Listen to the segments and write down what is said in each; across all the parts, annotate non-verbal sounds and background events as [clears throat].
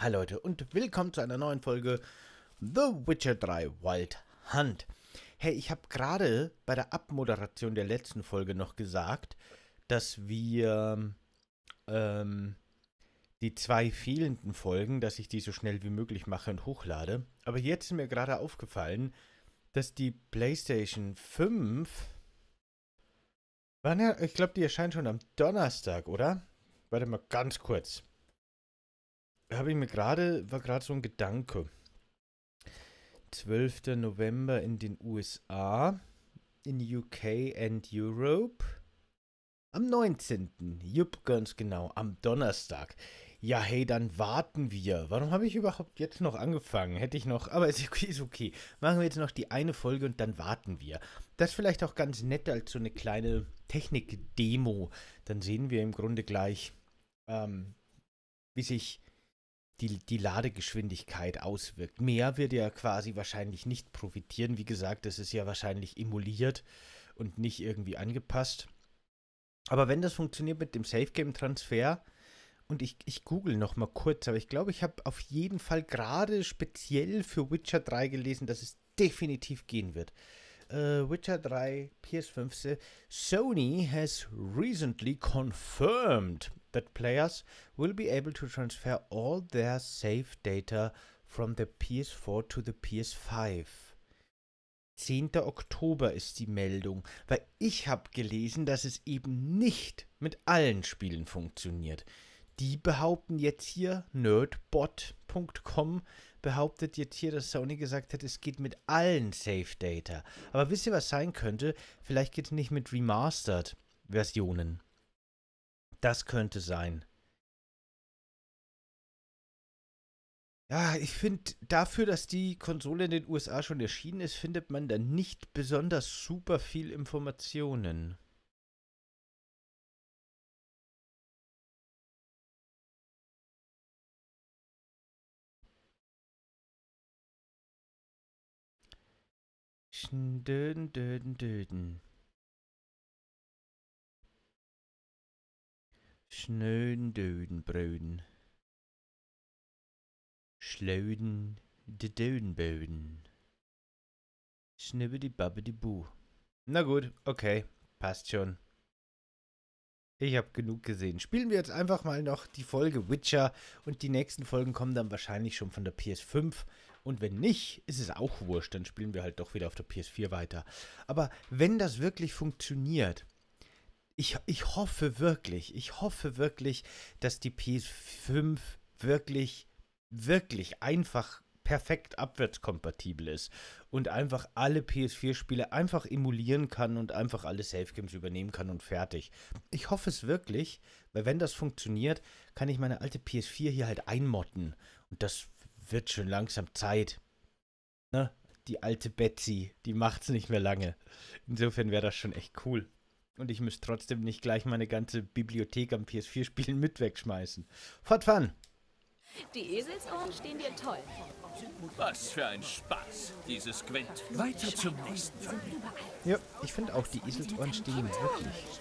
Hi Leute und willkommen zu einer neuen Folge The Witcher 3 Wild Hunt. Hey, ich habe gerade bei der Abmoderation der letzten Folge noch gesagt, dass wir ähm, die zwei fehlenden Folgen, dass ich die so schnell wie möglich mache und hochlade. Aber jetzt ist mir gerade aufgefallen, dass die PlayStation 5 Wann ja, ich glaube, die erscheint schon am Donnerstag, oder? Warte mal ganz kurz. Habe ich mir gerade, war gerade so ein Gedanke. 12. November in den USA, in UK and Europe. Am 19. Jupp, ganz genau, am Donnerstag. Ja, hey, dann warten wir. Warum habe ich überhaupt jetzt noch angefangen? Hätte ich noch, aber [laughs] ist okay, ist okay. Machen wir jetzt noch die eine Folge und dann warten wir. Das ist vielleicht auch ganz nett als so eine kleine Technik-Demo. Dann sehen wir im Grunde gleich, ähm, wie sich die, die Ladegeschwindigkeit auswirkt. Mehr wird ja quasi wahrscheinlich nicht profitieren. Wie gesagt, das ist ja wahrscheinlich emuliert und nicht irgendwie angepasst. Aber wenn das funktioniert mit dem Safe-Game-Transfer, und ich, ich google noch mal kurz, aber ich glaube, ich habe auf jeden Fall gerade speziell für Witcher 3 gelesen, dass es definitiv gehen wird. Uh, Witcher 3 PS5 Sony has recently confirmed that players will be able to transfer all their save data from the PS4 to the PS5. 10. Oktober ist die Meldung, weil ich habe gelesen, dass es eben nicht mit allen Spielen funktioniert. Die behaupten jetzt hier, nerdbot.com behauptet jetzt hier, dass Sony gesagt hat, es geht mit allen Safe Data. Aber wisst ihr, was sein könnte? Vielleicht geht es nicht mit Remastered Versionen. Das könnte sein. Ja, ich finde, dafür, dass die Konsole in den USA schon erschienen ist, findet man da nicht besonders super viel Informationen. Schnöden, döden, döden. Schnöden, döden, bröden. Schlöden, de Dödenböden. Schnibbedi babbedi bu. Na gut, okay, passt schon. Ich habe genug gesehen. Spielen wir jetzt einfach mal noch die Folge Witcher und die nächsten Folgen kommen dann wahrscheinlich schon von der PS5 und wenn nicht, ist es auch wurscht, dann spielen wir halt doch wieder auf der PS4 weiter. Aber wenn das wirklich funktioniert, ich, ich hoffe wirklich, ich hoffe wirklich, dass die PS5 wirklich, wirklich einfach perfekt abwärtskompatibel ist und einfach alle PS4-Spiele einfach emulieren kann und einfach alle Safe Games übernehmen kann und fertig. Ich hoffe es wirklich, weil wenn das funktioniert, kann ich meine alte PS4 hier halt einmotten und das wird schon langsam Zeit. Ne? Die alte Betsy, die macht's nicht mehr lange. Insofern wäre das schon echt cool. Und ich müsste trotzdem nicht gleich meine ganze Bibliothek am PS4-Spielen mit wegschmeißen. Fortfahren! Die Eselsohren stehen dir toll. Was für ein Spaß, dieses Gwent. Weiter zum nächsten Fall. Ja, ich finde auch, die Eselsohren stehen wirklich.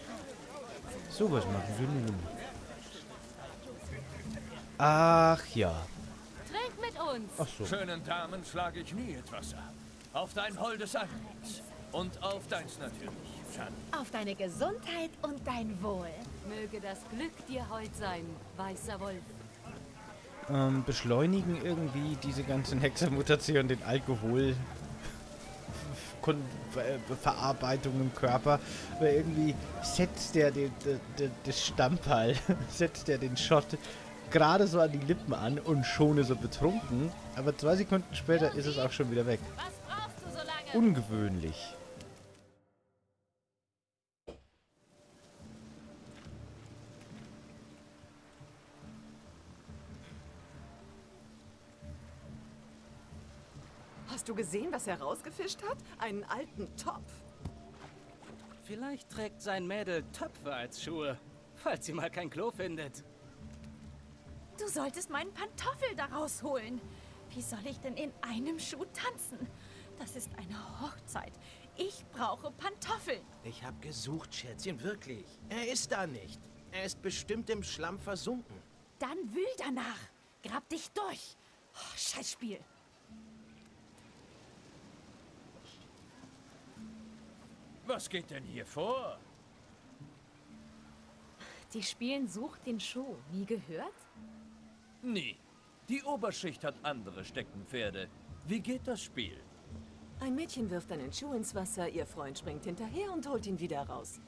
So, was machen wir nun? Ach ja, mit uns. Ach so. Schönen Damen schlage ich nie etwas ab. Auf dein holdes Antlitz. Und auf deins natürlich, Schan. Auf deine Gesundheit und dein Wohl. Möge das Glück dir heut sein, weißer Wolf. Ähm, beschleunigen irgendwie diese ganzen Hexermutationen den Alkohol Verarbeitung im Körper, weil irgendwie setzt der den, den, den, das Stammball, [laughs] setzt der den Shot gerade so an die Lippen an und schon ist er betrunken. Aber zwei Sekunden später ist es auch schon wieder weg. So Ungewöhnlich. Hast du gesehen, was er rausgefischt hat? Einen alten Topf. Vielleicht trägt sein Mädel Töpfe als Schuhe, falls sie mal kein Klo findet. Du solltest meinen Pantoffel daraus holen. Wie soll ich denn in einem Schuh tanzen? Das ist eine Hochzeit. Ich brauche Pantoffeln. Ich habe gesucht, Schätzchen, wirklich. Er ist da nicht. Er ist bestimmt im Schlamm versunken. Dann wühl danach. Grab dich durch. Oh, Scheißspiel. Was geht denn hier vor? Die spielen Sucht den Schuh. Nie gehört? Nie. Die Oberschicht hat andere Steckenpferde. Wie geht das Spiel? Ein Mädchen wirft einen Schuh ins Wasser, ihr Freund springt hinterher und holt ihn wieder raus.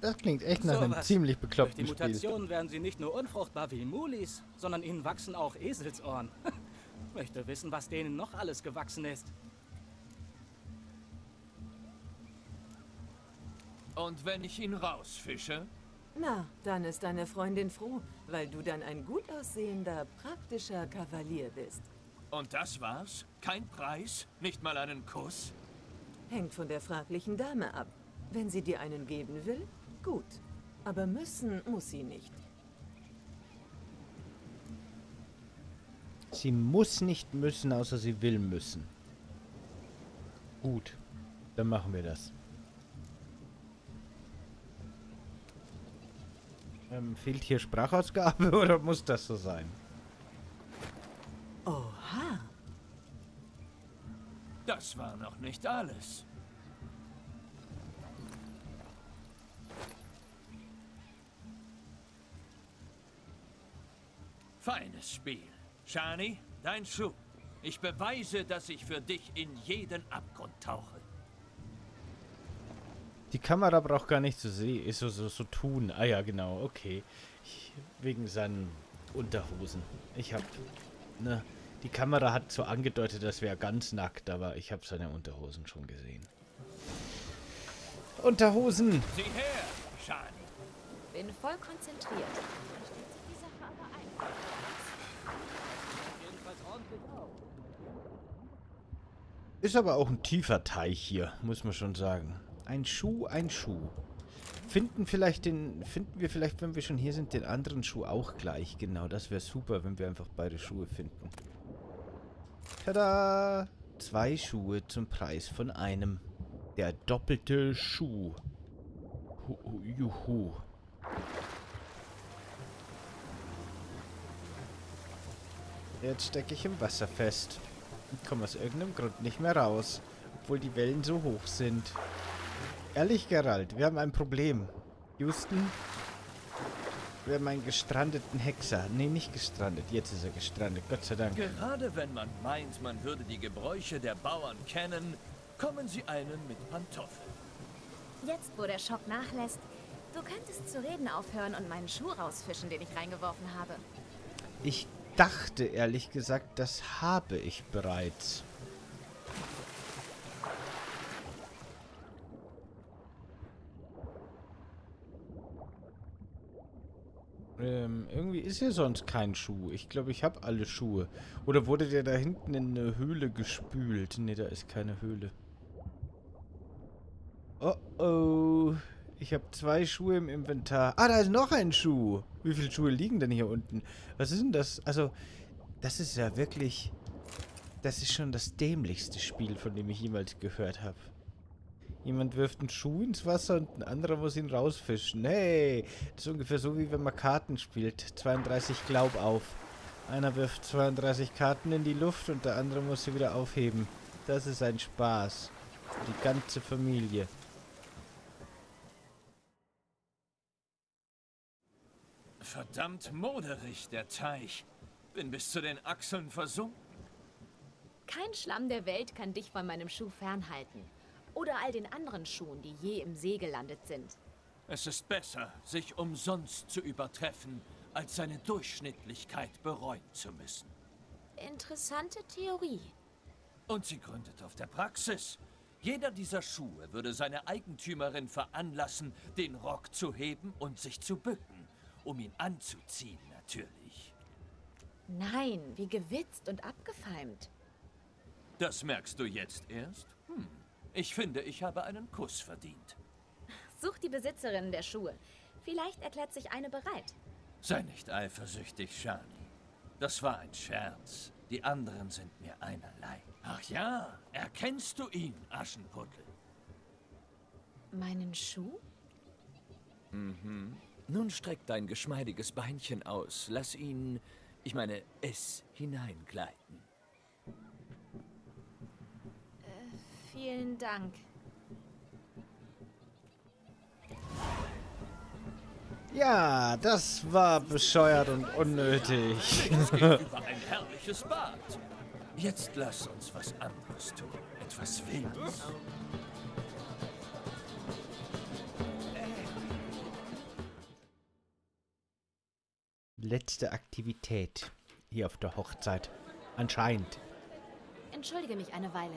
Das klingt echt nach So einem was. ziemlich Durch die bekloppten Spiel. Werden sie nicht nur unfruchtbar wie Mulis, sondern ihnen wachsen auch Eselsohren. [laughs] Möchte wissen, was denen noch alles gewachsen ist. Und wenn ich ihn rausfische? Na, dann ist deine Freundin froh, weil du dann ein gut aussehender, praktischer Kavalier bist. Und das war's? Kein Preis? Nicht mal einen Kuss? Hängt von der fraglichen Dame ab. Wenn sie dir einen geben will, gut. Aber müssen muss sie nicht. Sie muss nicht müssen, außer sie will müssen. Gut, dann machen wir das. Ähm, fehlt hier Sprachausgabe [laughs] oder muss das so sein? Oha. Das war noch nicht alles. Feines Spiel. Shani, dein Schuh. Ich beweise, dass ich für dich in jeden Abgrund tauche. Die Kamera braucht gar nicht zu sehen, so, so, so tun. Ah ja, genau, okay. Ich, wegen seinen Unterhosen. Ich hab, ne, die Kamera hat so angedeutet, dass wäre ganz nackt, aber ich habe seine Unterhosen schon gesehen. Unterhosen! Sieh her, Shani. Bin voll konzentriert. Ist aber auch ein tiefer Teich hier, muss man schon sagen. Ein Schuh, ein Schuh. Finden vielleicht den, finden wir vielleicht, wenn wir schon hier sind, den anderen Schuh auch gleich. Genau, das wäre super, wenn wir einfach beide Schuhe finden. Tada! Zwei Schuhe zum Preis von einem. Der doppelte Schuh. Hu, hu, juhu. Jetzt stecke ich im Wasser fest. Und komme aus irgendeinem Grund nicht mehr raus. Obwohl die Wellen so hoch sind. Ehrlich, Geralt, wir haben ein Problem. Houston, wir haben einen gestrandeten Hexer. Nee, nicht gestrandet. Jetzt ist er gestrandet. Gott sei Dank. Gerade wenn man meint, man würde die Gebräuche der Bauern kennen, kommen sie einem mit Pantoffeln. Jetzt, wo der Schock nachlässt, du könntest zu reden aufhören und meinen Schuh rausfischen, den ich reingeworfen habe. Ich dachte, ehrlich gesagt, das habe ich bereits. Ähm, irgendwie ist hier sonst kein Schuh. Ich glaube, ich habe alle Schuhe. Oder wurde der da hinten in eine Höhle gespült? Ne, da ist keine Höhle. Oh oh. Ich habe zwei Schuhe im Inventar. Ah, da ist noch ein Schuh. Wie viele Schuhe liegen denn hier unten? Was ist denn das? Also, das ist ja wirklich... Das ist schon das dämlichste Spiel, von dem ich jemals gehört habe. Jemand wirft einen Schuh ins Wasser und ein anderer muss ihn rausfischen. Hey, das ist ungefähr so, wie wenn man Karten spielt. 32 Glaub auf. Einer wirft 32 Karten in die Luft und der andere muss sie wieder aufheben. Das ist ein Spaß. Für die ganze Familie. Verdammt moderig, der Teich. Bin bis zu den Achseln versunken. Kein Schlamm der Welt kann dich von meinem Schuh fernhalten. Oder all den anderen Schuhen, die je im See gelandet sind. Es ist besser, sich umsonst zu übertreffen, als seine Durchschnittlichkeit bereuen zu müssen. Interessante Theorie. Und sie gründet auf der Praxis. Jeder dieser Schuhe würde seine Eigentümerin veranlassen, den Rock zu heben und sich zu bücken, um ihn anzuziehen natürlich. Nein, wie gewitzt und abgefeimt. Das merkst du jetzt erst? Ich finde, ich habe einen Kuss verdient. Such die Besitzerin der Schuhe. Vielleicht erklärt sich eine bereit. Sei nicht eifersüchtig, Shani. Das war ein Scherz. Die anderen sind mir einerlei. Ach ja, erkennst du ihn, Aschenputtel? Meinen Schuh? Nun streck dein geschmeidiges Beinchen aus. Lass ihn Ich meine, es hineingleiten. Vielen Dank. Ja, das war bescheuert und unnötig. [laughs] Über ein herrliches Bad. Jetzt lass uns was anderes tun. Etwas Wildes. Letzte Aktivität hier auf der Hochzeit. Anscheinend. Entschuldige mich eine Weile.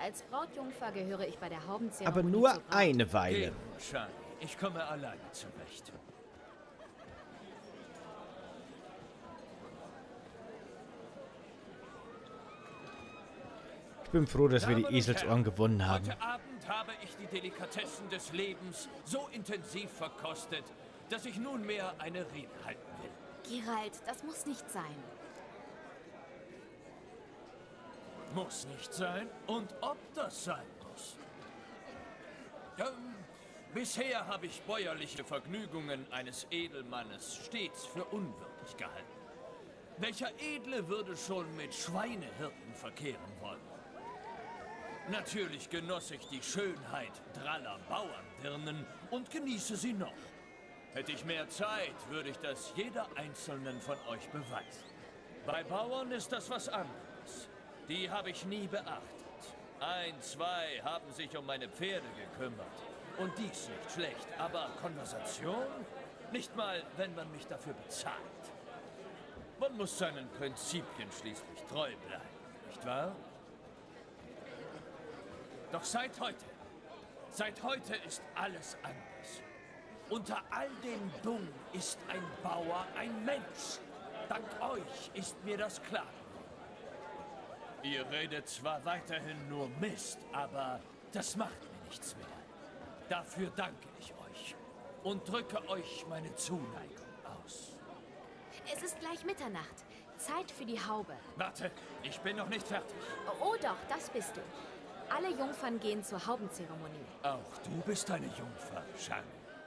Als Brautjungfer gehöre ich bei der Haubenzeremonie Aber nur eine Weile. Shani. Ich komme alleine zurecht. Ich bin froh, dass wir die Eselsohren gewonnen haben. Heute Abend habe ich die Delikatessen des Lebens so intensiv verkostet, dass ich nunmehr eine Rede halten will. Gerald, das muss nicht sein. Muss nicht sein. Und ob das sein muss? Ähm, bisher habe ich bäuerliche Vergnügungen eines Edelmannes stets für unwürdig gehalten. Welcher Edle würde schon mit Schweinehirten verkehren wollen? Natürlich genoss ich die Schönheit draller Bauerndirnen und genieße sie noch. Hätte ich mehr Zeit, würde ich das jeder einzelnen von euch beweisen. Bei Bauern ist das was anderes. Die habe ich nie beachtet. Ein, zwei haben sich um meine Pferde gekümmert. Und dies nicht schlecht, aber Konversation? Nicht mal, wenn man mich dafür bezahlt. Man muss seinen Prinzipien schließlich treu bleiben, nicht wahr? Doch seit heute, seit heute ist alles anders. Unter all dem Dung ist ein Bauer ein Mensch. Dank euch ist mir das klar. Ihr redet zwar weiterhin nur Mist, aber das macht mir nichts mehr. Dafür danke ich euch und drücke euch meine Zuneigung aus. Es ist gleich Mitternacht. Zeit für die Haube. Warte, ich bin noch nicht fertig. Oh doch, das bist du. Alle Jungfern gehen zur Haubenzeremonie. Auch du bist eine Jungfer, Shang.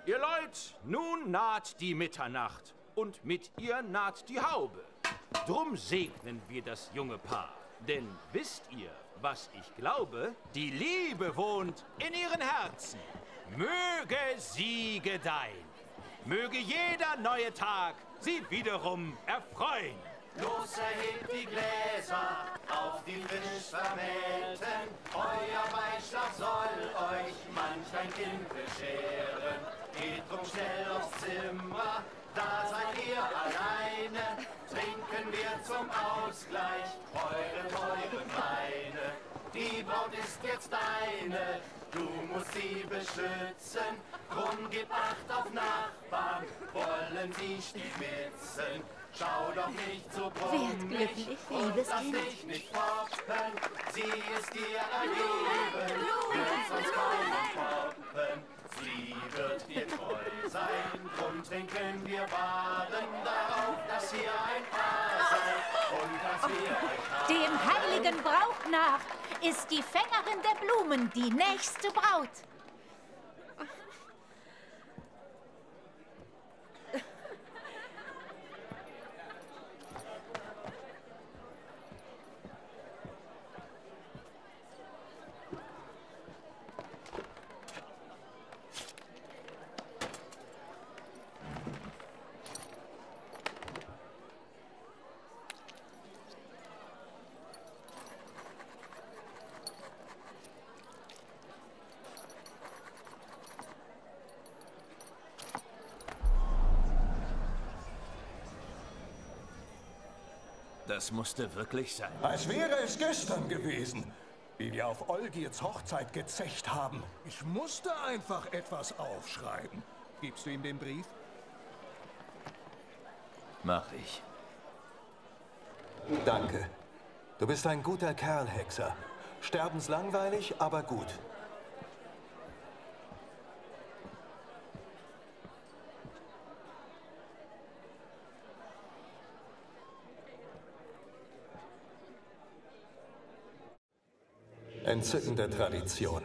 Ihr Leut, nun naht die Mitternacht und mit ihr naht die Haube. Drum segnen wir das junge Paar. Denn wisst ihr, was ich glaube? Die Liebe wohnt in ihren Herzen. Möge sie gedeihen. Möge jeder neue Tag sie wiederum erfreuen. Los erhebt die Gläser auf die frisch Vermählten. Euer Beischlaf soll euch manch ein Kind bescheren. Geht drum schnell aufs Zimmer, da seid ihr alleine. Zum Ausgleich eure teuren Weine. Die Braut ist jetzt deine, du musst sie beschützen. Drum gib Acht auf Nachbarn, wollen sie stibitzen. Schau doch nicht so brummig und lass dich nicht foppen. Sie ist dir ergeben, wird sonst keinen foppen. Sie wird dir treu sein, drum trinken wir baden darauf, dass ihr ein Paar seid und dass wir euch Dem heiligen Brauch nach ist die Fängerin der Blumen die nächste Braut. Das musste wirklich sein. Als wäre es gestern gewesen, wie wir auf Olgiers Hochzeit gezecht haben. Ich musste einfach etwas aufschreiben. Gibst du ihm den Brief? Mach ich. Danke. Du bist ein guter Kerl, Hexer. Sterbenslangweilig, aber gut. Entzückende Tradition.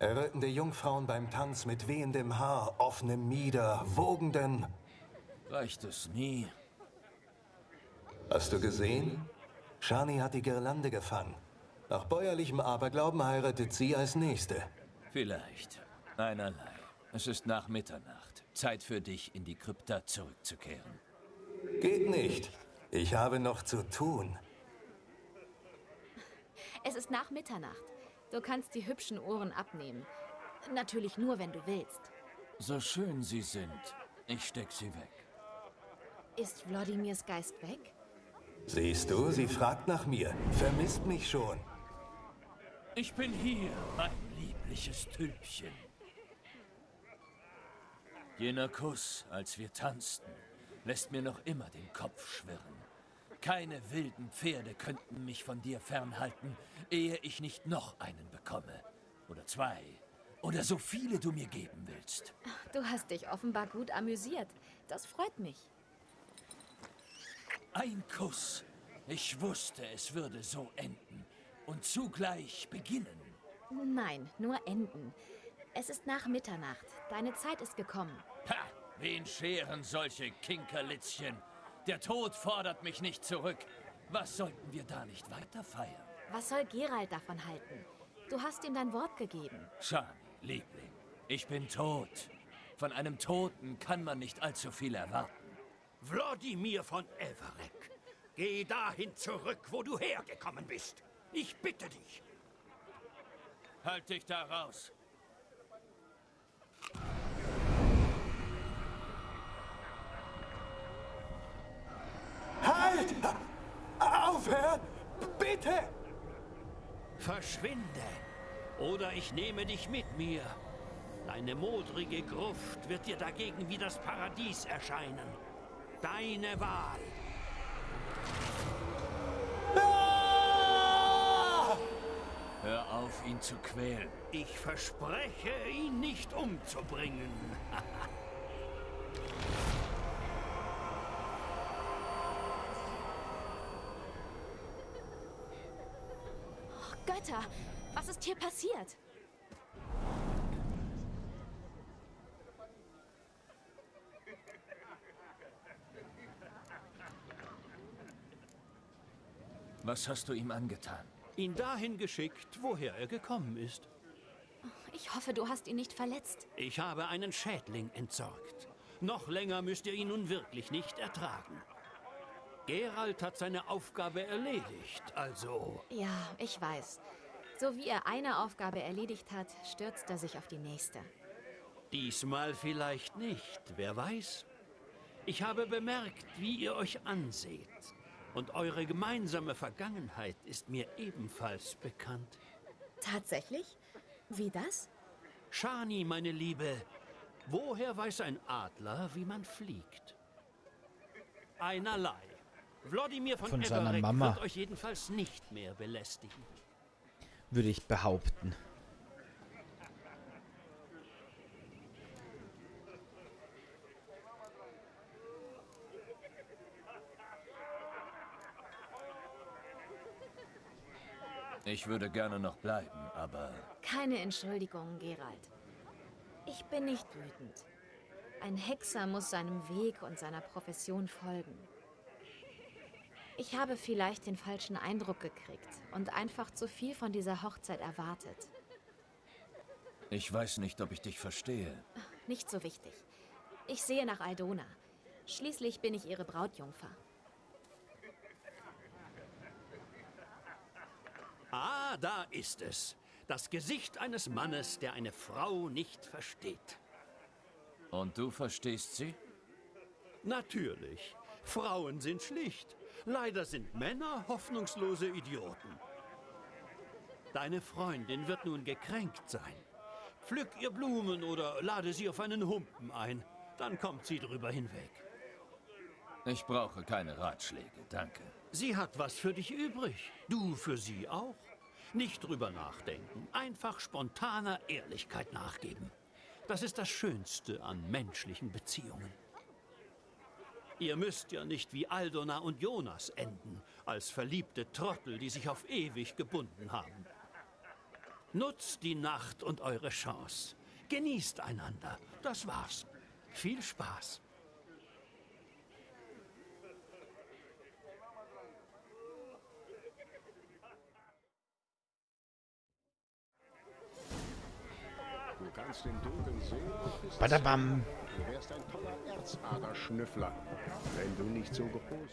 Errötende Jungfrauen beim Tanz mit wehendem Haar, offenem Mieder, wogenden... Reicht es nie? Hast du gesehen? Shani hat die Girlande gefangen. Nach bäuerlichem Aberglauben heiratet sie als Nächste. Vielleicht. Einerlei. Es ist nach Mitternacht. Zeit für dich, in die Krypta zurückzukehren. Geht nicht. Ich habe noch zu tun. Es ist nach Mitternacht. Du kannst die hübschen Ohren abnehmen. Natürlich nur, wenn du willst. So schön sie sind. Ich steck sie weg. Ist Wladimirs Geist weg? Siehst du, sie fragt nach mir. Vermisst mich schon. Ich bin hier, mein liebliches Tülpchen. Jener Kuss, als wir tanzten, lässt mir noch immer den Kopf schwirren. Keine wilden Pferde könnten mich von dir fernhalten, ehe ich nicht noch einen bekomme. Oder zwei. Oder so viele du mir geben willst. Du hast dich offenbar gut amüsiert. Das freut mich. Ein Kuss. Ich wusste, es würde so enden. Und zugleich beginnen. Nein, nur enden. Es ist nach Mitternacht. Deine Zeit ist gekommen. Ha! Wen scheren solche Kinkerlitzchen? Der Tod fordert mich nicht zurück. Was sollten wir da nicht weiter feiern? Was soll Gerald davon halten? Du hast ihm dein Wort gegeben. Shani, Liebling, ich bin tot. Von einem Toten kann man nicht allzu viel erwarten. Wladimir von Everek, geh dahin zurück, wo du hergekommen bist. Ich bitte dich. Halt dich da raus. Halt! Aufhören! Bitte! Verschwinde, oder ich nehme dich mit mir. Deine modrige Gruft wird dir dagegen wie das Paradies erscheinen. Deine Wahl. Hör auf, ihn zu quälen. Ich verspreche, ihn nicht umzubringen. [laughs] Götter, was ist hier passiert? Was hast du ihm angetan? Ihn dahin geschickt, woher er gekommen ist. Ich hoffe, du hast ihn nicht verletzt. Ich habe einen Schädling entsorgt. Noch länger müsst ihr ihn nun wirklich nicht ertragen. Gerald hat seine Aufgabe erledigt, also... Ja, ich weiß. So wie er eine Aufgabe erledigt hat, stürzt er sich auf die nächste. Diesmal vielleicht nicht, wer weiß. Ich habe bemerkt, wie ihr euch anseht. Und eure gemeinsame Vergangenheit ist mir ebenfalls bekannt. Tatsächlich? Wie das? Shani, meine Liebe, woher weiß ein Adler, wie man fliegt? Einerlei. Wladimir von, Von Mama. wird euch jedenfalls nicht mehr belästigen. Würde ich behaupten. Ich würde gerne noch bleiben, aber Keine Entschuldigung, Gerald. Ich bin nicht wütend. Ein Hexer muss seinem Weg und seiner Profession folgen. Ich habe vielleicht den falschen Eindruck gekriegt und einfach zu viel von dieser Hochzeit erwartet. ich weiß nicht, ob ich dich verstehe. Nicht so wichtig. Ich sehe nach Aldona. Schließlich bin ich ihre Brautjungfer. Ah, da ist es. Das Gesicht eines Mannes, der eine Frau nicht versteht. Und du verstehst sie? Natürlich. Frauen sind schlicht. Leider sind Männer hoffnungslose Idioten. Deine Freundin wird nun gekränkt sein. Pflück ihr Blumen oder lade sie auf einen Humpen ein. Dann kommt sie drüber hinweg. Ich brauche keine Ratschläge, danke. Sie hat was für dich übrig. Du für sie auch. Nicht drüber nachdenken. Einfach spontaner Ehrlichkeit nachgeben. Das ist das Schönste an menschlichen Beziehungen. Ihr müsst ja nicht wie Aldona und Jonas enden, als verliebte Trottel, die sich auf ewig gebunden haben. Nutzt die Nacht und eure Chance. Genießt einander. Das war's. Viel Spaß. Kannst den und bist Badabam. Du wärst ein toller Erzaderschnüffler, wenn du nicht so groß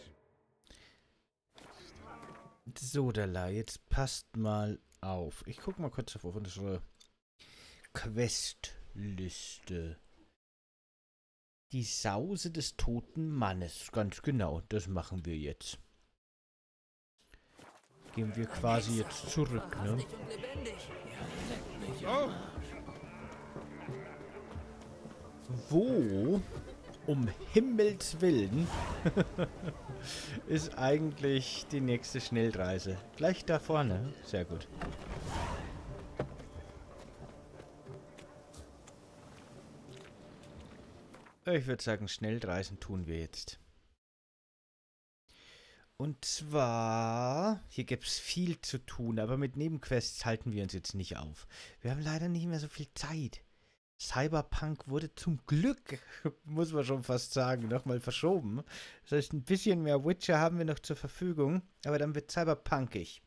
So, Dalai, jetzt passt mal auf. Ich guck mal kurz auf unsere Questliste. Die Sause des toten Mannes. Ganz genau, das machen wir jetzt. Gehen wir quasi jetzt zurück, ne? Wo, um Himmels Willen, [laughs] ist eigentlich die nächste Schnellreise? Gleich da vorne. Sehr gut. Ich würde sagen, Schnellreisen tun wir jetzt. Und zwar, hier gibt es viel zu tun, aber mit Nebenquests halten wir uns jetzt nicht auf. Wir haben leider nicht mehr so viel Zeit. Cyberpunk wurde zum Glück, [laughs] muss man schon fast sagen, nochmal verschoben. Das heißt, ein bisschen mehr Witcher haben wir noch zur Verfügung, aber dann wird Cyberpunkig.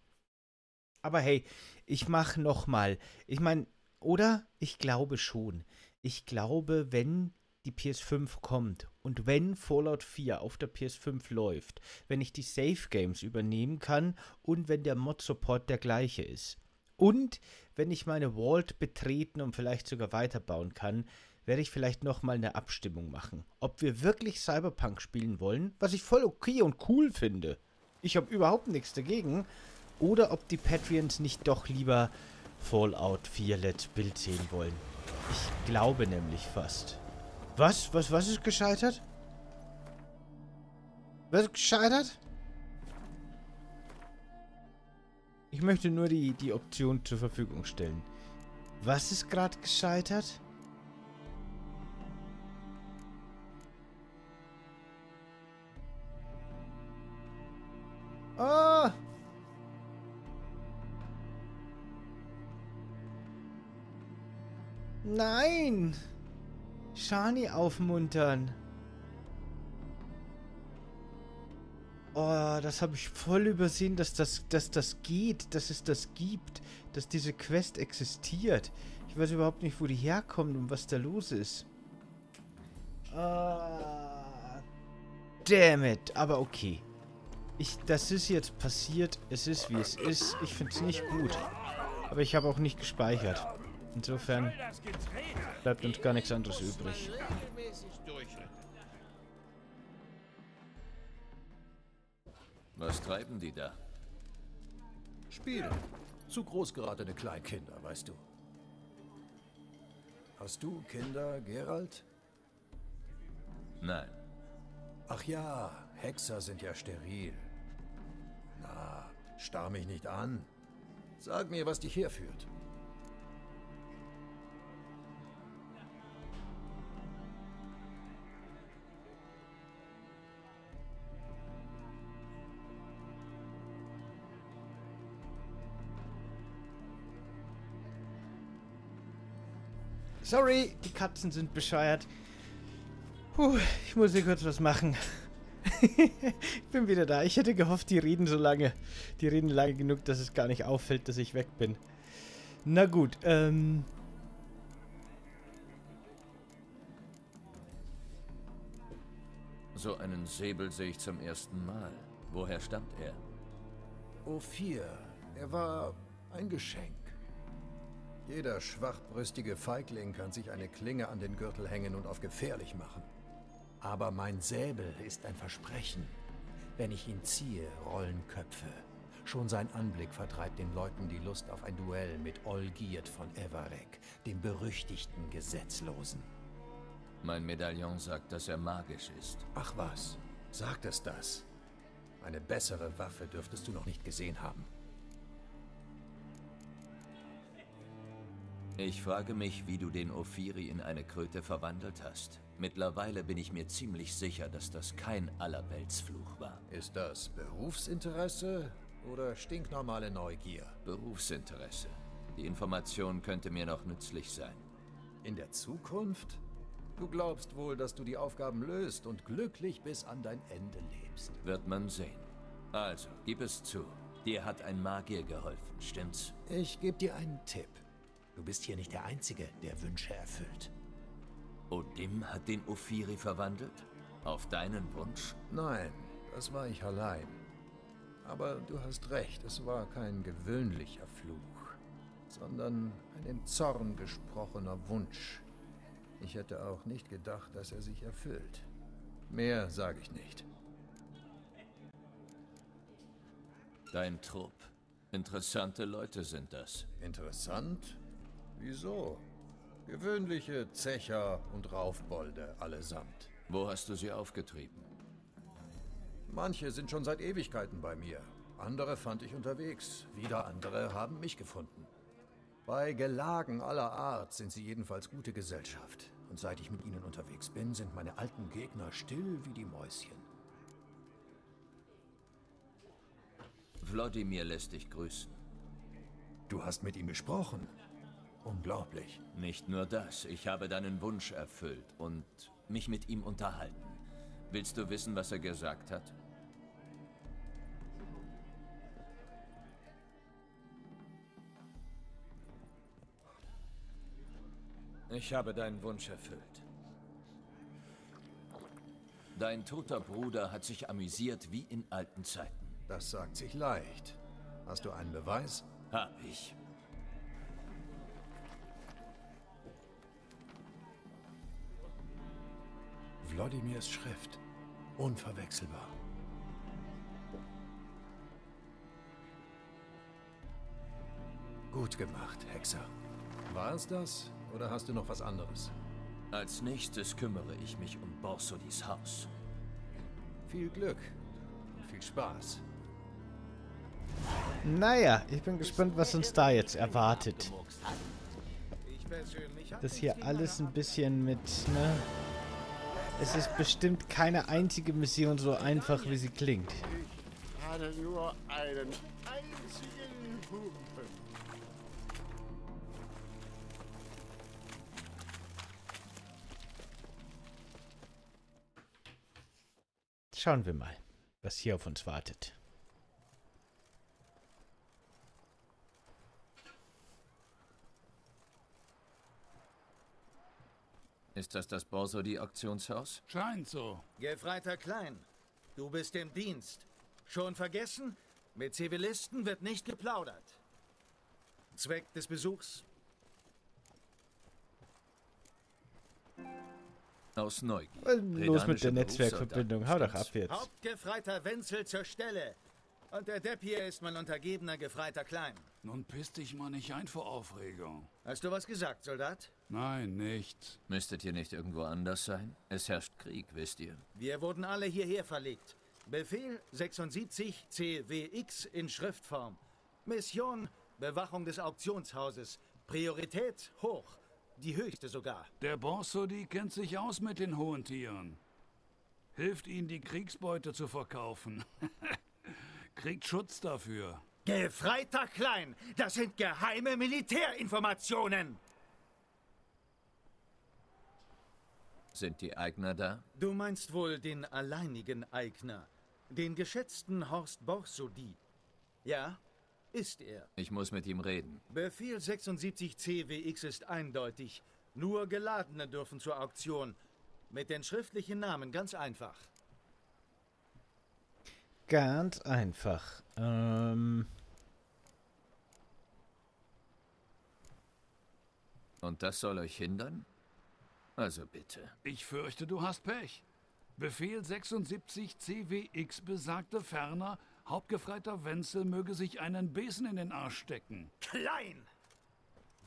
Aber hey, ich mach nochmal. Ich meine, oder? Ich glaube schon. Ich glaube, wenn die PS5 kommt und wenn Fallout 4 auf der PS5 läuft, wenn ich die Safe Games übernehmen kann und wenn der Mod-Support der gleiche ist. Und wenn ich meine Vault betreten und vielleicht sogar weiterbauen kann, werde ich vielleicht nochmal eine Abstimmung machen. Ob wir wirklich Cyberpunk spielen wollen, was ich voll okay und cool finde. Ich habe überhaupt nichts dagegen. Oder ob die Patreons nicht doch lieber Fallout 4 Let's Build sehen wollen. Ich glaube nämlich fast. Was? Was, was ist gescheitert? Was ist gescheitert? Ich möchte nur die, die Option zur Verfügung stellen. Was ist gerade gescheitert? Oh! Nein! Shani aufmuntern. Oh, das habe ich voll übersehen, dass das, dass das geht, dass es das gibt, dass diese Quest existiert. Ich weiß überhaupt nicht, wo die herkommt und was da los ist. Ah, damn it, aber okay. Ich, das ist jetzt passiert, es ist wie es ist. Ich finde es nicht gut. Aber ich habe auch nicht gespeichert. Insofern bleibt uns gar nichts anderes übrig. Was treiben die da? Spielen. Zu groß geratene Kleinkinder, weißt du. Hast du Kinder, Gerald? Nein. Ach ja, Hexer sind ja steril. Na, starr mich nicht an. Sag mir, was dich herführt. Sorry, die Katzen sind bescheuert. Puh, ich muss hier kurz was machen. [laughs] ich bin wieder da. Ich hätte gehofft, die reden so lange. Die reden lange genug, dass es gar nicht auffällt, dass ich weg bin. Na gut, ähm... So einen Säbel sehe ich zum ersten Mal. Woher stammt er? Ophir. Er war ein Geschenk. Jeder schwachbrüstige Feigling kann sich eine Klinge an den Gürtel hängen und auf gefährlich machen. Aber mein Säbel ist ein Versprechen. Wenn ich ihn ziehe, rollen Köpfe. Schon sein Anblick vertreibt den Leuten die Lust auf ein Duell mit Olgierd von Everek, dem berüchtigten Gesetzlosen. Mein Medaillon sagt, dass er magisch ist. Ach was, sagt es das? Eine bessere Waffe dürftest du noch nicht gesehen haben. Ich frage mich, wie du den Ophiri in eine Kröte verwandelt hast. Mittlerweile bin ich mir ziemlich sicher, dass das kein Allerweltsfluch war. Ist das Berufsinteresse oder stinknormale Neugier? Berufsinteresse. Die Information könnte mir noch nützlich sein. In der Zukunft? Du glaubst wohl, dass du die Aufgaben löst und glücklich bis an dein Ende lebst. Wird man sehen. Also, gib es zu. Dir hat ein Magier geholfen, stimmt's? Ich gebe dir einen Tipp. Du bist hier nicht der Einzige, der Wünsche erfüllt. Odim hat den Ophiri verwandelt? Auf deinen Wunsch? Nein, das war ich allein. Aber du hast recht, es war kein gewöhnlicher Fluch, sondern ein im Zorn gesprochener Wunsch. Ich hätte auch nicht gedacht, dass er sich erfüllt. Mehr sage ich nicht. Dein Trupp. Interessante Leute sind das. Interessant? Wieso? Gewöhnliche Zecher und Raufbolde allesamt. Wo hast du sie aufgetrieben? Manche sind schon seit Ewigkeiten bei mir. Andere fand ich unterwegs. Wieder andere haben mich gefunden. Bei Gelagen aller Art sind sie jedenfalls gute Gesellschaft. Und seit ich mit ihnen unterwegs bin, sind meine alten Gegner still wie die Mäuschen. Wladimir lässt dich grüßen. Du hast mit ihm gesprochen. Unglaublich. Nicht nur das, ich habe deinen Wunsch erfüllt und mich mit ihm unterhalten. Willst du wissen, was er gesagt hat? Ich habe deinen Wunsch erfüllt. Dein toter Bruder hat sich amüsiert wie in alten Zeiten. Das sagt sich leicht. Hast du einen Beweis? Hab ich. Wladimirs Schrift. Unverwechselbar. Gut gemacht, Hexer. War es das oder hast du noch was anderes? Als nächstes kümmere ich mich um Borsodis Haus. Viel Glück und viel Spaß. Naja, ich bin gespannt, was uns da jetzt erwartet. Das hier alles ein bisschen mit, ne? Es ist bestimmt keine einzige Mission so einfach, wie sie klingt. Ich hatte nur einen einzigen Humpen. Schauen wir mal, was hier auf uns wartet. Ist das das Borsodi-Auktionshaus? Scheint so. Gefreiter Klein, du bist im Dienst. Schon vergessen? Mit Zivilisten wird nicht geplaudert. Zweck des Besuchs? Aus Neugier. Was ist Los mit der Netzwerkverbindung. Hau doch ab jetzt. Hauptgefreiter Wenzel zur Stelle. Und der Depp hier ist mein Untergebener Gefreiter Klein. Nun piss dich mal nicht ein vor Aufregung. Hast du was gesagt, Soldat? Nein, nichts. Müsstet ihr nicht irgendwo anders sein? Es herrscht Krieg, wisst ihr. Wir wurden alle hierher verlegt. Befehl 76 CWX in Schriftform. Mission Bewachung des Auktionshauses. Priorität hoch. Die höchste sogar. Der Borsodi kennt sich aus mit den hohen Tieren. Hilft ihnen, die Kriegsbeute zu verkaufen. [laughs] Kriegt Schutz dafür. Gefreiter Klein, das sind geheime Militärinformationen. Sind die Eigner da? Du meinst wohl den alleinigen Eigner, den geschätzten Horst Borsodi. Ja, ist er. Ich muss mit ihm reden. Befehl 76 CWX ist eindeutig. Nur Geladene dürfen zur Auktion. Mit den schriftlichen Namen ganz einfach. Ganz einfach. Ähm, Und das soll euch hindern? Also bitte. Ich fürchte, du hast Pech. Befehl 76 CWX besagte ferner, Hauptgefreiter Wenzel möge sich einen Besen in den Arsch stecken. Klein!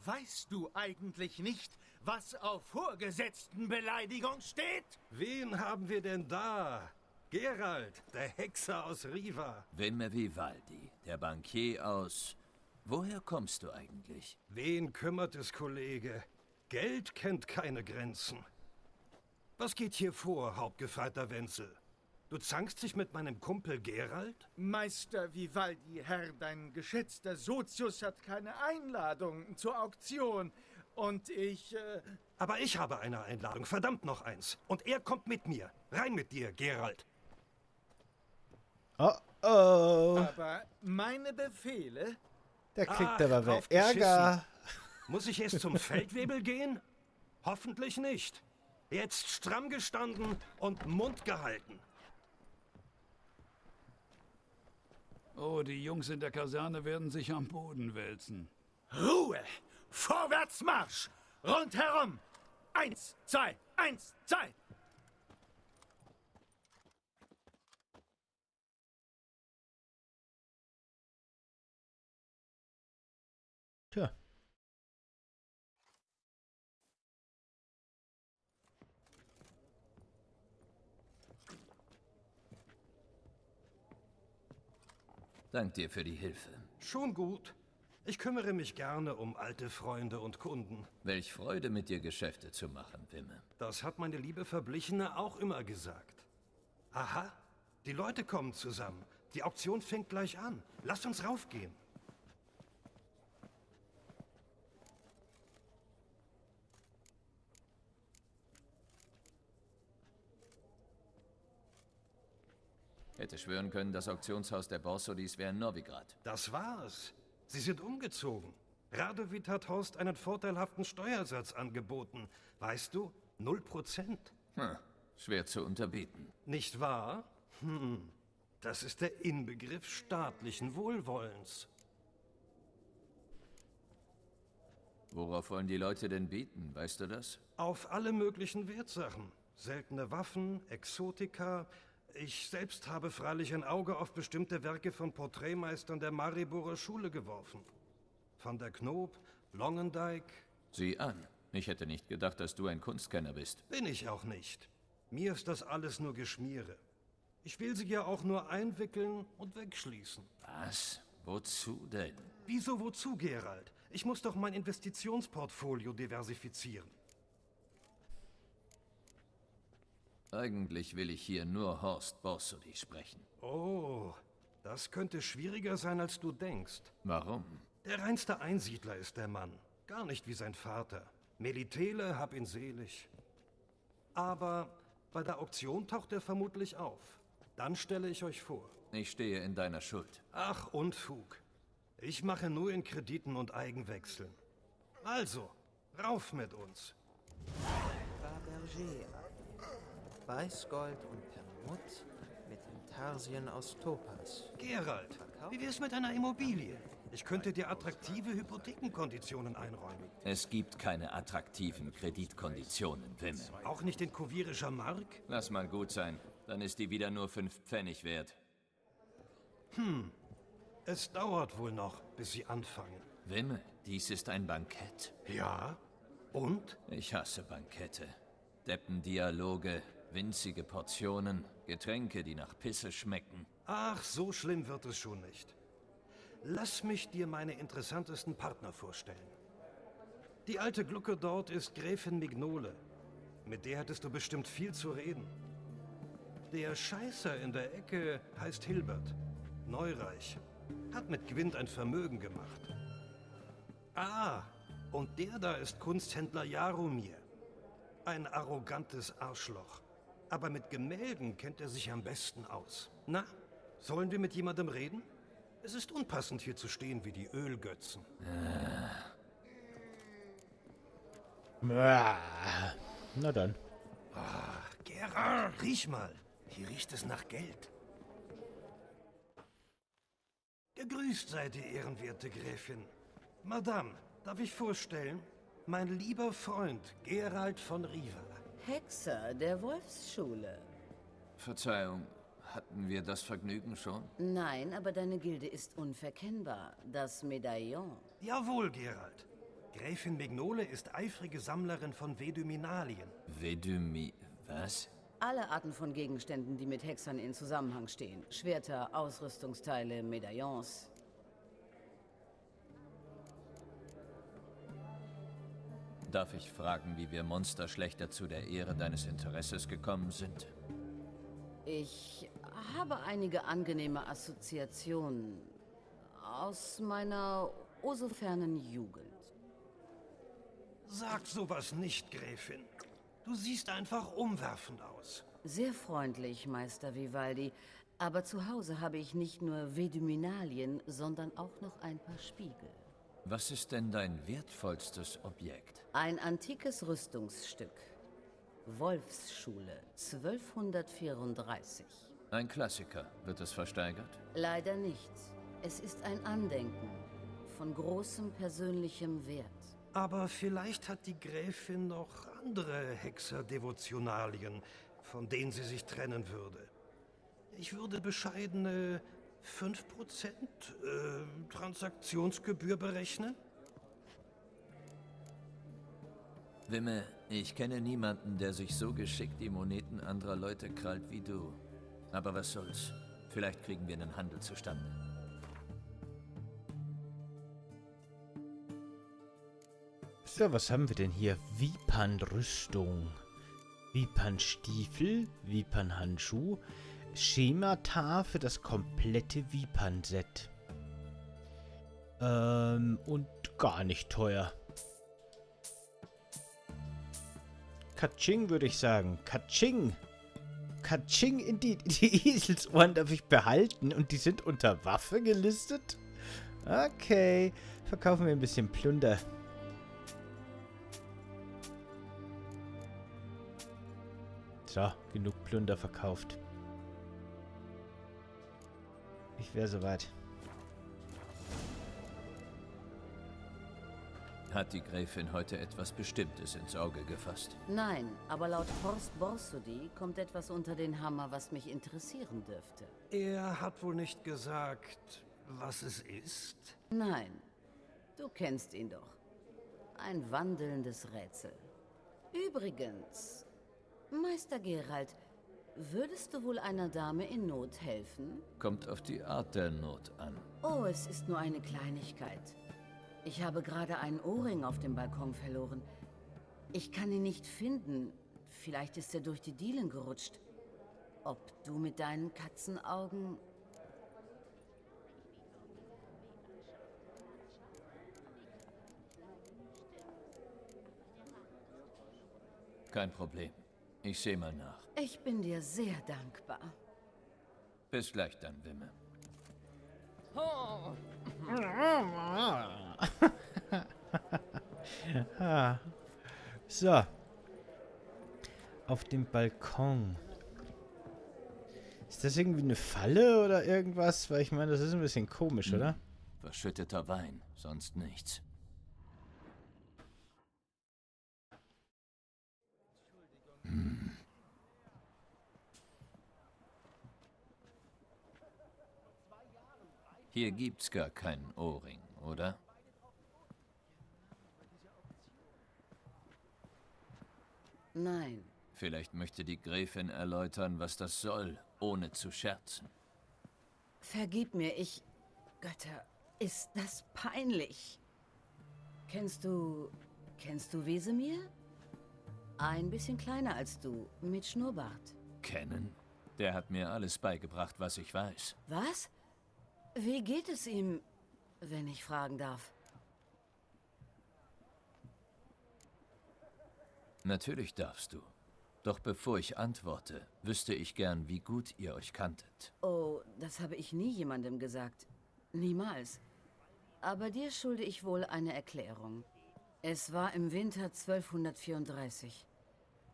Weißt du eigentlich nicht, was auf Vorgesetztenbeleidigung steht? Wen haben wir denn da? Gerald, der Hexer aus Riva. Venme Vivaldi, der Bankier aus... Woher kommst du eigentlich? Wen kümmert es, Kollege? Geld kennt keine Grenzen. Was geht hier vor, Hauptgefreiter Wenzel? Du zankst dich mit meinem Kumpel Gerald? Meister Vivaldi, Herr, dein geschätzter Sozius hat keine Einladung zur Auktion. Und ich... Äh Aber ich habe eine Einladung, verdammt noch eins. Und er kommt mit mir. Rein mit dir, Gerald. Oh oh. Aber meine Befehle... Der kriegt Ach, aber drauf Ärger. Muss ich erst zum Feldwebel gehen? Hoffentlich nicht. Jetzt stramm gestanden und Mund gehalten. Oh, die Jungs in der Kaserne werden sich am Boden wälzen. Ruhe! Vorwärts Marsch! Rundherum! Eins, zwei, eins, zwei! Dank dir für die Hilfe. Schon gut. Ich kümmere mich gerne um alte Freunde und Kunden. Welch Freude, mit dir Geschäfte zu machen, Wimme. Das hat meine liebe Verblichene auch immer gesagt. Aha, die Leute kommen zusammen. Die Auktion fängt gleich an. Lass uns raufgehen. Hätte schwören können, das Auktionshaus der Borsodis wäre in Novigrad. Das war's. Sie sind umgezogen. Radovid hat Horst einen vorteilhaften Steuersatz angeboten. Weißt du, null Prozent. Hm, schwer zu unterbieten. Nicht wahr? Hm, das ist der Inbegriff staatlichen Wohlwollens. Worauf wollen die Leute denn bieten, weißt du das? Auf alle möglichen Wertsachen. Seltene Waffen, Exotika. Ich selbst habe freilich ein Auge auf bestimmte Werke von Porträtmeistern der Mariborer Schule geworfen. Van der Knoop, Longendijk. Sieh an. Ich hätte nicht gedacht, dass du ein Kunstkenner bist. Bin ich auch nicht. Mir ist das alles nur Geschmiere. Ich will sie ja auch nur einwickeln und wegschließen. Was? Wozu denn? Wieso wozu, Gerald? Ich muss doch mein Investitionsportfolio diversifizieren. Eigentlich will ich hier nur Horst Borsody sprechen. Oh, das könnte schwieriger sein, als du denkst. Warum? Der reinste Einsiedler ist der Mann. Gar nicht wie sein Vater. Melitele, hab ihn selig. Aber bei der Auktion taucht er vermutlich auf. Dann stelle ich euch vor. Ich stehe in deiner Schuld. Ach, Unfug. Ich mache nur in Krediten und Eigenwechseln. Also, rauf mit uns. Fabergé. Weißgold und Permut mit Intarsien aus Topas. Gerald, wie wär's mit einer Immobilie? Ich könnte dir attraktive Hypothekenkonditionen einräumen. Es gibt keine attraktiven Kreditkonditionen, Wimme. Auch nicht in kuvirischer Mark? Lass mal gut sein. Dann ist die wieder nur fünf Pfennig wert. Hm. Es dauert wohl noch, bis sie anfangen. Wimme, dies ist ein Bankett. Ja? Und? Ich hasse Bankette. Deppendialoge, winzige Portionen, Getränke, die nach Pisse schmecken. Ach, so schlimm wird es schon nicht. Lass mich dir meine interessantesten Partner vorstellen. Die alte Glucke dort ist Gräfin Mignole. Mit der hättest du bestimmt viel zu reden. Der Scheißer in der Ecke heißt Hilbert. Neureich. Hat mit Gwint ein Vermögen gemacht. Ah, und der da ist Kunsthändler Jaromir. Ein arrogantes Arschloch. Aber mit Gemälden kennt er sich am besten aus. Na, sollen wir mit jemandem reden? Es ist unpassend, hier zu stehen wie die Ölgötzen. Ah, Na dann. Ah, Gerard, riech mal. Hier riecht es nach Geld. Gegrüßt seid ihr, ehrenwerte Gräfin. Madame, darf ich vorstellen? Mein lieber Freund, Gerald von Riva. Hexer der Wolfsschule. Verzeihung, hatten wir das Vergnügen schon? Nein, aber deine Gilde ist unverkennbar. Das Medaillon. Jawohl, Gerald. Gräfin Mignole ist eifrige Sammlerin von Veduminalien. Vedumi... was? Alle Arten von Gegenständen, die mit Hexern in Zusammenhang stehen. Schwerter, Ausrüstungsteile, Medaillons. Darf ich fragen, wie wir Monsterschlechter zu der Ehre deines Interesses gekommen sind? Ich habe einige angenehme Assoziationen aus meiner oh so fernen Jugend. Sag sowas nicht, Gräfin. Du siehst einfach umwerfend aus. Sehr freundlich, Meister Vivaldi. Aber zu Hause habe ich nicht nur Veduminalien, sondern auch noch ein paar Spiegel. Was ist denn dein wertvollstes Objekt? Ein antikes Rüstungsstück. Wolfsschule, 1234. Ein Klassiker. Wird es versteigert? Leider nicht. Es ist ein Andenken von großem persönlichem Wert. Aber vielleicht hat die Gräfin noch andere Hexerdevotionalien, von denen sie sich trennen würde. Ich würde bescheidene 5% äh, Transaktionsgebühr berechnen. Wimme, ich kenne niemanden, der sich so geschickt die Moneten anderer Leute krallt wie du. Aber was soll's? Vielleicht kriegen wir einen Handel zustande. So, was haben wir denn hier? Vipan-Rüstung. Vipan-Stiefel, Vipan-Handschuh, Schemata für das komplette Vipan-Set. Ähm, und gar nicht teuer. Katsching, würde ich sagen. Katsching. Katsching in die, [laughs] die Eselsohren darf ich behalten und die sind unter Waffe gelistet? Okay, verkaufen wir ein bisschen Plunder. So, genug Plunder verkauft. Ich wäre soweit. Hat die Gräfin heute etwas Bestimmtes ins Auge gefasst? Nein, aber laut Horst Borsody kommt etwas unter den Hammer, was mich interessieren dürfte. Er hat wohl nicht gesagt, was es ist? Nein, du kennst ihn doch. Ein wandelndes Rätsel. Übrigens, Meister Gerald, würdest du wohl einer Dame in Not helfen? Kommt auf die Art der Not an. Oh, es ist nur eine Kleinigkeit. Ich habe gerade einen Ohrring auf dem Balkon verloren. Ich kann ihn nicht finden. Vielleicht ist er durch die Dielen gerutscht. Ob du mit deinen Katzenaugen... Kein Problem. Ich sehe mal nach. Ich bin dir sehr dankbar. Bis gleich dann, Wimme. [laughs] So. Auf dem Balkon. Ist das irgendwie eine Falle oder irgendwas? Weil ich meine, das ist ein bisschen komisch, Hm. oder? Verschütteter Wein, sonst nichts. Hier gibt's gar keinen Ohrring, oder? Nein. Vielleicht möchte die Gräfin erläutern, was das soll, ohne zu scherzen. Vergib mir, ich... Götter, ist das peinlich. Kennst du... Kennst du Wesemir? Ein bisschen kleiner als du, mit Schnurrbart. Kennen? Der hat mir alles beigebracht, was ich weiß. Was? Wie geht es ihm, wenn ich fragen darf? Natürlich darfst du. Doch bevor ich antworte, wüsste ich gern, wie gut ihr euch kanntet. Oh, das habe ich nie jemandem gesagt. Niemals. Aber dir schulde ich wohl eine Erklärung. Es war im Winter 1234.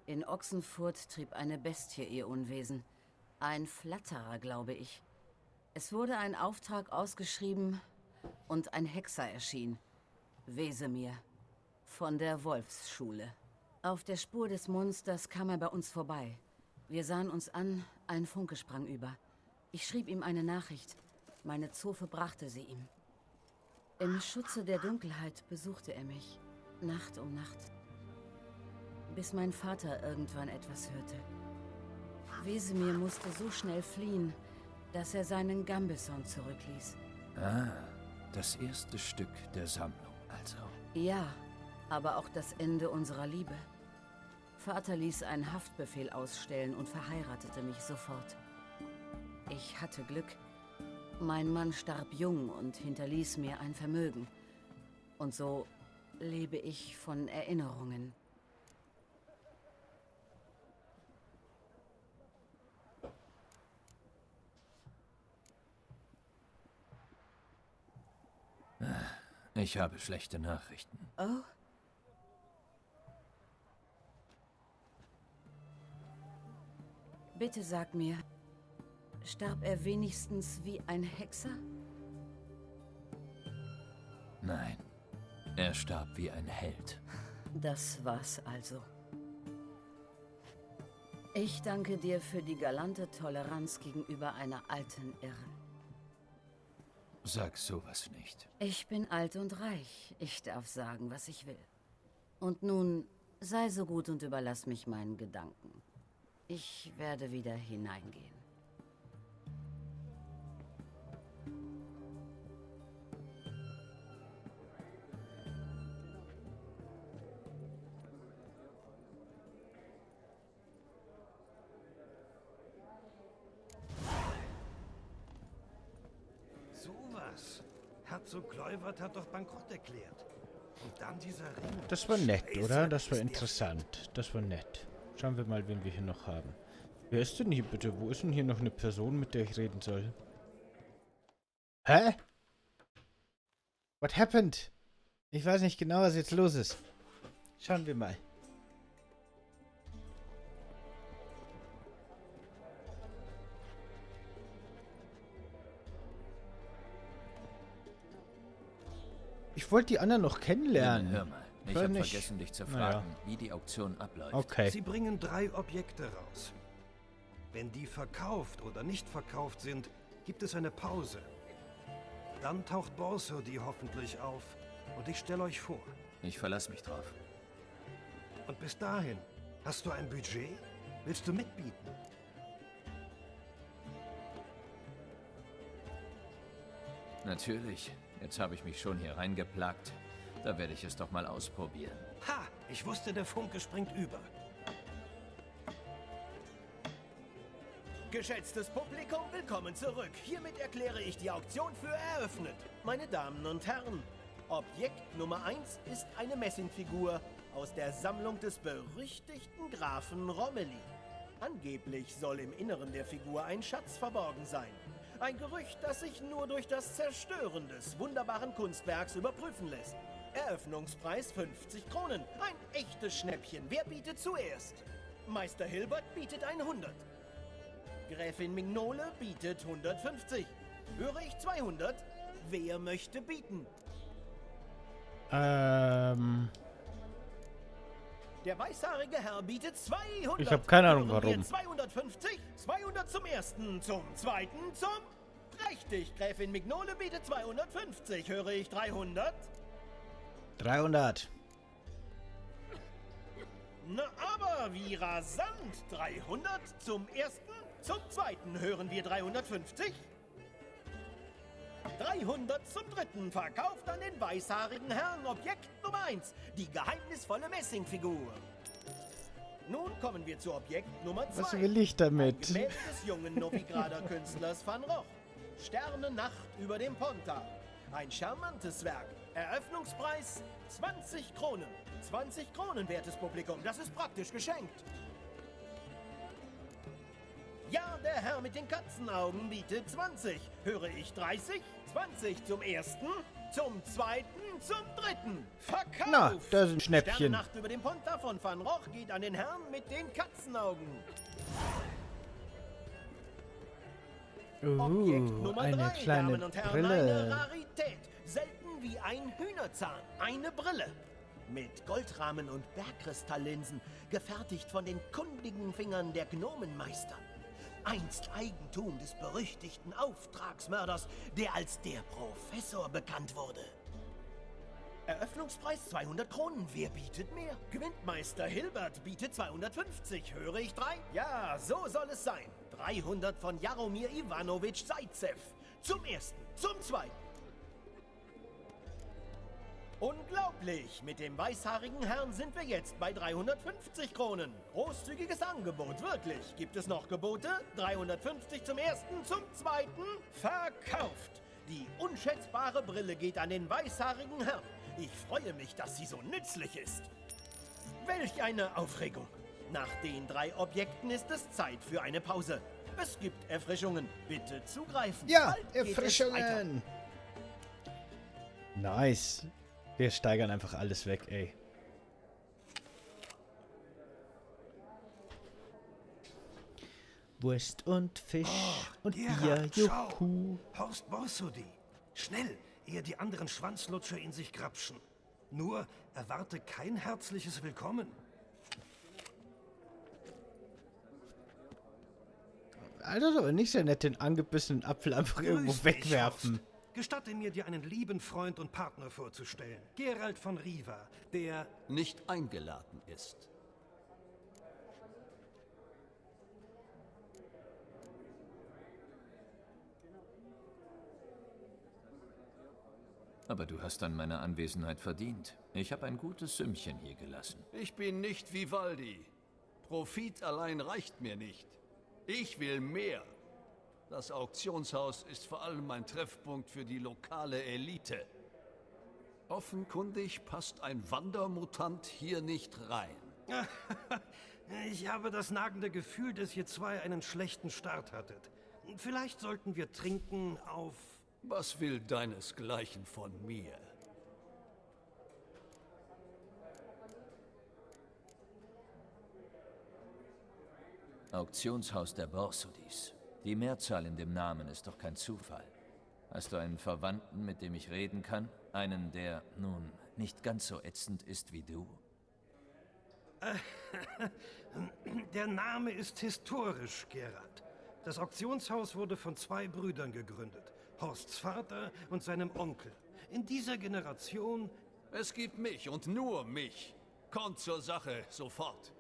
In Ochsenfurt trieb eine Bestie ihr Unwesen. Ein Flatterer, glaube ich. Es wurde ein Auftrag ausgeschrieben und ein Hexer erschien. Wesemir. Von der Wolfsschule. Auf der Spur des Monsters kam er bei uns vorbei. Wir sahen uns an, ein Funke sprang über. Ich schrieb ihm eine Nachricht. Meine Zofe brachte sie ihm. Im Schutze der Dunkelheit besuchte er mich. Nacht um Nacht. Bis mein Vater irgendwann etwas hörte. Wesemir musste so schnell fliehen, dass er seinen Gambesson zurückließ. Ah, das erste Stück der Sammlung also. Ja, aber auch das Ende unserer Liebe. Vater ließ einen Haftbefehl ausstellen und verheiratete mich sofort. Ich hatte Glück. Mein Mann starb jung und hinterließ mir ein Vermögen. Und so lebe ich von Erinnerungen. Ich habe schlechte Nachrichten. Oh? Bitte sag mir, starb er wenigstens wie ein Hexer? Nein, er starb wie ein Held. Das war's also. Ich danke dir für die galante Toleranz gegenüber einer alten Irren. Sag sowas nicht. Ich bin alt und reich. Ich darf sagen, was ich will. Und nun, sei so gut und überlass mich meinen Gedanken. Ich werde wieder hineingehen. Das war nett, Scheiße, oder? Das war interessant. Das war nett. Schauen wir mal, wen wir hier noch haben. Wer ist denn hier bitte? Wo ist denn hier noch eine Person, mit der ich reden soll? Hä? What happened? Ich weiß nicht genau, was jetzt los ist. Schauen wir mal. Ich wollte die anderen noch kennenlernen. Hör mal, ich habe vergessen, dich zu Naja. fragen, wie die Auktion abläuft. Okay. Sie bringen drei Objekte raus. Wenn die verkauft oder nicht verkauft sind, gibt es eine Pause. Dann taucht Borso die hoffentlich auf und ich stelle euch vor. Ich verlasse mich drauf. Und bis dahin, hast du ein Budget? Willst du mitbieten? Natürlich. Jetzt habe ich mich schon hier reingeplagt. Da werde ich es doch mal ausprobieren. Ha! Ich wusste, der Funke springt über. Geschätztes Publikum, willkommen zurück. Hiermit erkläre ich die Auktion für eröffnet. Meine Damen und Herren, Objekt Nummer 1 ist eine Messingfigur aus der Sammlung des berüchtigten Grafen Romilly. Angeblich soll im Inneren der Figur ein Schatz verborgen sein. Ein Gerücht, das sich nur durch das Zerstören des wunderbaren Kunstwerks überprüfen lässt. Eröffnungspreis 50 Kronen. Ein echtes Schnäppchen. Wer bietet zuerst? Meister Hilbert bietet 100. Gräfin Mignole bietet 150. Höre ich 200? Wer möchte bieten? Ähm. Der weißhaarige Herr bietet 200. Ich hab keine Ahnung, warum. 250? 200 zum ersten, zum zweiten, zum... Prächtig, Gräfin Mignole bietet 250. Höre ich 300? 300. Na aber, wie rasant. 300 zum ersten, zum zweiten. Hören wir 350? 300 zum dritten. Verkauft an den weißhaarigen Herrn. Objekt Nummer 1. Die geheimnisvolle Messingfigur. Nun kommen wir zu Objekt Nummer 2. Was will ich damit? Gemälde des jungen Novigrader Künstlers Van Roch. Sternennacht über dem Ponta. Ein charmantes Werk. Eröffnungspreis 20 Kronen. 20 Kronen, wertes Publikum. Das ist praktisch geschenkt. Ja, der Herr mit den Katzenaugen bietet 20. Höre ich 30? 20 zum ersten, zum zweiten, zum dritten. Verkauft! Na, das ist ein Schnäppchen. Sternennacht über dem Ponta von Van Roch geht an den Herrn mit den Katzenaugen. Uh, Nummer eine drei, kleine Damen und Herren, eine Brille. Rarität. Selten wie ein Hühnerzahn. Eine Brille. Mit Goldrahmen und Bergkristalllinsen, gefertigt von den kundigen Fingern der Gnomenmeister. Einst Eigentum des berüchtigten Auftragsmörders, der als der Professor bekannt wurde. Eröffnungspreis 200 Kronen. Wer bietet mehr? Gewindmeister Hilbert bietet 250. Höre ich drei? Ja, so soll es sein. 300 von Jaromir Ivanovich Zaitsev. Zum ersten, zum zweiten. Unglaublich! Mit dem weißhaarigen Herrn sind wir jetzt bei 350 Kronen. Großzügiges Angebot, wirklich. Gibt es noch Gebote? 350 zum ersten, zum zweiten. Verkauft! Die unschätzbare Brille geht an den weißhaarigen Herrn. Ich freue mich, dass sie so nützlich ist. Welch eine Aufregung! Nach den drei Objekten ist es Zeit für eine Pause. Es gibt Erfrischungen. Bitte zugreifen. Ja. Erfrischungen. Nice. Wir steigern einfach alles weg, ey. Wurst und Fisch Oh, und Gerard, Bier, schau. juhu. Horst Borsody. Schnell, ehe die anderen Schwanzlutscher in sich grapschen. Nur erwarte kein herzliches Willkommen. Aber nicht sehr nett, den angebissenen Apfel einfach irgendwo dich, wegwerfen. Horst. Gestatte mir, dir einen lieben Freund und Partner vorzustellen. Gerald von Riva, der... Nicht eingeladen ist. Aber du hast dann meine Anwesenheit verdient. Ich habe ein gutes Sümmchen hier gelassen. Ich bin nicht Vivaldi. Profit allein reicht mir nicht. Ich will mehr. Das Auktionshaus ist vor allem ein Treffpunkt für die lokale Elite. Offenkundig passt ein Wandermutant hier nicht rein. [laughs] Ich habe das nagende Gefühl, dass ihr zwei einen schlechten Start hattet. Vielleicht sollten wir trinken auf... Was will deinesgleichen von mir? Auktionshaus der Borsodis. Die Mehrzahl in dem Namen ist doch kein Zufall. Hast du einen Verwandten, mit dem ich reden kann? Einen, der, nun, nicht ganz so ätzend ist wie du? [laughs] Der Name ist historisch, Gerard. Das Auktionshaus wurde von zwei Brüdern gegründet. Horsts Vater und seinem Onkel. In dieser Generation... Es gibt mich und nur mich. Kommt zur Sache, sofort.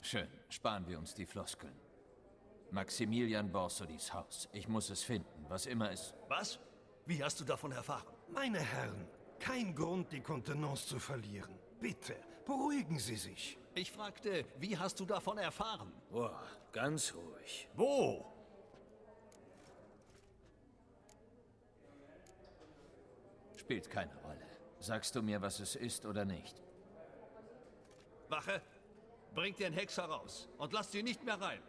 Schön, sparen wir uns die Floskeln. Maximilian Borsodis Haus. Ich muss es finden, was immer es... Was? Wie hast du davon erfahren? Meine Herren, kein Grund, die Kontenance zu verlieren. Bitte, beruhigen Sie sich. Ich fragte, wie hast du davon erfahren? Boah, ganz ruhig. Wo? Spielt keine Rolle. Sagst du mir, was es ist oder nicht? Wache, bringt den Hexer raus und lasst sie nicht mehr rein.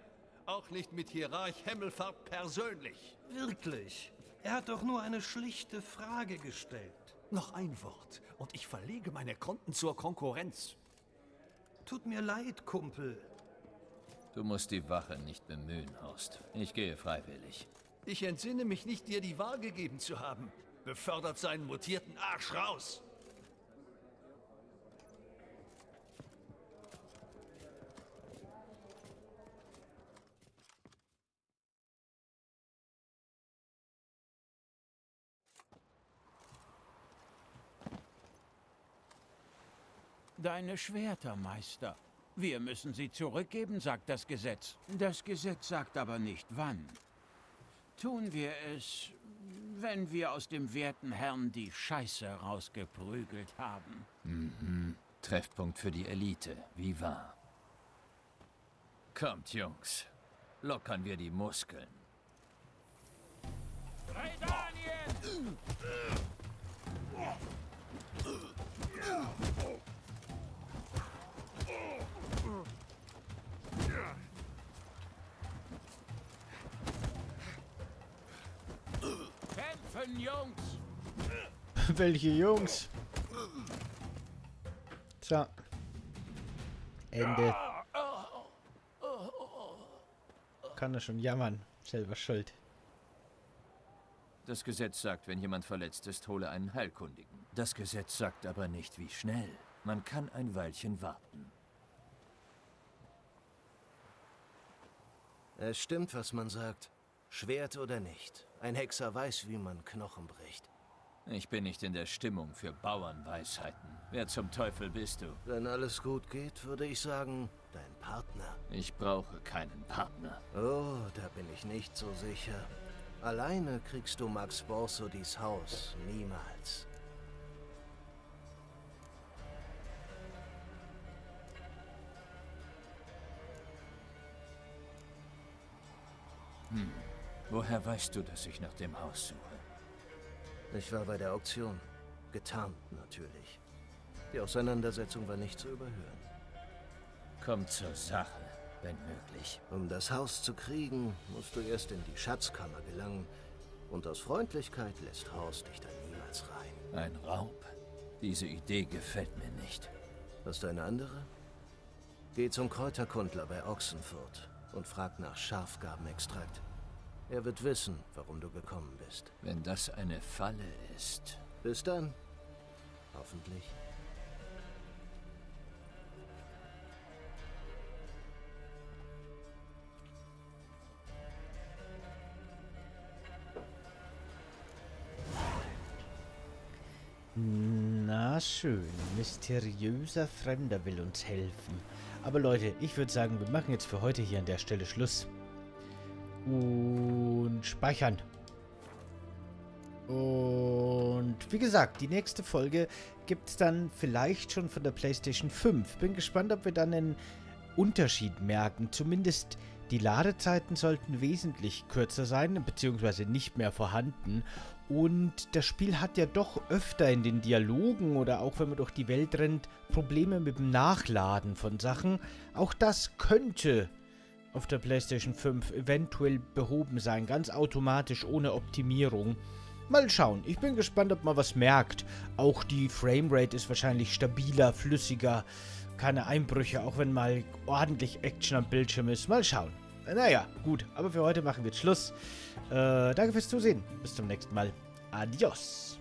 Auch nicht mit Hierarch Hemmelfahrt persönlich. Wirklich? Er hat doch nur eine schlichte Frage gestellt. Noch ein Wort und ich verlege meine Konten zur Konkurrenz. Tut mir leid, Kumpel. Du musst die Wache nicht bemühen, Horst. Ich gehe freiwillig. Ich entsinne mich nicht, dir die Wahl gegeben zu haben. Befördert seinen mutierten Arsch raus! Deine Schwerter, Meister. Wir müssen sie zurückgeben, sagt das Gesetz. Das Gesetz sagt aber nicht wann. Tun wir es, wenn wir aus dem werten Herrn die Scheiße rausgeprügelt haben. Mhm. Treffpunkt für die Elite, wie wahr. Kommt, Jungs. Lockern wir die Muskeln. [clears throat] Kämpfen, Jungs! [laughs] Welche Jungs? So. Ende. Kann er schon jammern. Selber schuld. Das Gesetz sagt, wenn jemand verletzt ist, hole einen Heilkundigen. Das Gesetz sagt aber nicht, wie schnell. Man kann ein Weilchen warten. Es stimmt, was man sagt. Schwert oder nicht. Ein Hexer weiß, wie man Knochen bricht. Ich bin nicht in der Stimmung für Bauernweisheiten. Wer zum Teufel bist du? Wenn alles gut geht, würde ich sagen, dein Partner. Ich brauche keinen Partner. Oh, da bin ich nicht so sicher. Alleine kriegst du Max Borsodis Haus niemals. Hm. Woher weißt du, dass ich nach dem Haus suche? Ich war bei der Auktion. Getarnt natürlich. Die Auseinandersetzung war nicht zu überhören. Kommt zur Sache, wenn möglich. Um das Haus zu kriegen, musst du erst in die Schatzkammer gelangen. Und aus Freundlichkeit lässt Horst dich dann niemals rein. Ein Raub? Diese Idee gefällt mir nicht. Hast du eine andere? Geh zum Kräuterkundler bei Ochsenfurt und frag nach Schafgarbenextrakt. Er wird wissen, warum du gekommen bist. Wenn das eine Falle ist. Bis dann. Hoffentlich. Na schön, mysteriöser Fremder will uns helfen. Aber Leute, ich würde sagen, wir machen jetzt für heute hier an der Stelle Schluss. Und speichern. Und wie gesagt, die nächste Folge gibt es dann vielleicht schon von der PlayStation 5. Bin gespannt, ob wir dann einen Unterschied merken. Zumindest die Ladezeiten sollten wesentlich kürzer sein, beziehungsweise nicht mehr vorhanden. Und das Spiel hat ja doch öfter in den Dialogen oder auch wenn man durch die Welt rennt, Probleme mit dem Nachladen von Sachen. Auch das könnte auf der PlayStation 5 eventuell behoben sein, ganz automatisch ohne Optimierung. Mal schauen, ich bin gespannt, ob man was merkt. Auch die Framerate ist wahrscheinlich stabiler, flüssiger, keine Einbrüche, auch wenn mal ordentlich Action am Bildschirm ist. Mal schauen. Naja, gut, aber für heute machen wir Schluss. Äh, danke fürs Zusehen. Bis zum nächsten Mal. Adios.